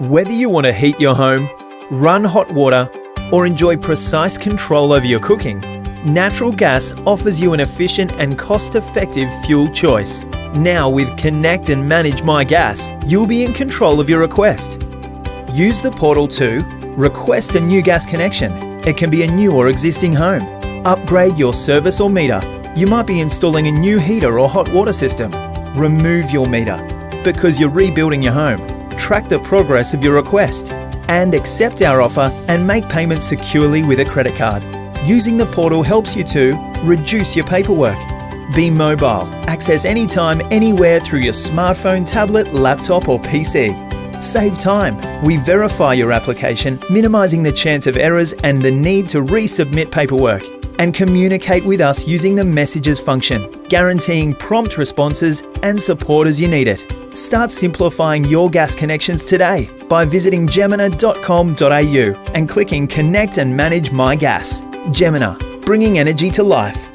Whether you want to heat your home, run hot water, or enjoy precise control over your cooking, natural gas offers you an efficient and cost effective fuel choice. Now, with Connect and Manage My Gas, you'll be in control of your request. Use the portal to request a new gas connection. It can be a new or existing home. Upgrade your service or meter. You might be installing a new heater or hot water system. Remove your meter because you're rebuilding your home. Track the progress of your request and accept our offer and make payments securely with a credit card. Using the portal helps you to reduce your paperwork, be mobile, access anytime, anywhere through your smartphone, tablet, laptop, or PC. Save time. We verify your application, minimising the chance of errors and the need to resubmit paperwork. And communicate with us using the messages function, guaranteeing prompt responses and support as you need it. Start simplifying your gas connections today by visiting jemena.com.au and clicking Connect and Manage My Gas. Jemena, bringing energy to life.